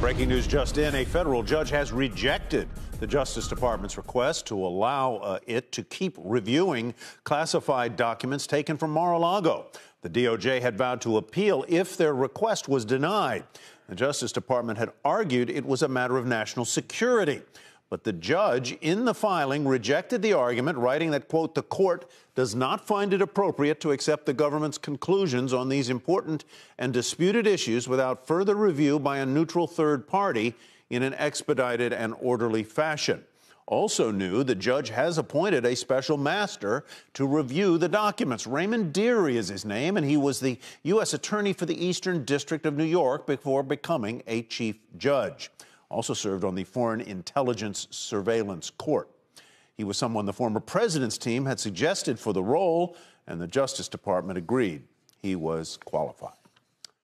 Breaking news just in a federal judge has rejected the Justice Department's request to allow uh, it to keep reviewing classified documents taken from Mar a Lago. The DOJ had vowed to appeal if their request was denied. The Justice Department had argued it was a matter of national security. But the judge in the filing rejected the argument, writing that, quote, the court does not find it appropriate to accept the government's conclusions on these important and disputed issues without further review by a neutral third party in an expedited and orderly fashion. Also new, the judge has appointed a special master to review the documents. Raymond Dearie is his name, and he was the U.S. Attorney for the Eastern District of New York before becoming a chief judge also served on the Foreign Intelligence Surveillance Court. He was someone the former president's team had suggested for the role, and the Justice Department agreed he was qualified.